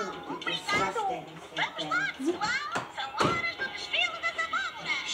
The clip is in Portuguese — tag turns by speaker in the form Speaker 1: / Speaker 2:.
Speaker 1: Obrigado. Vamos lá,
Speaker 2: pessoal! São horas do desfile das abóboras!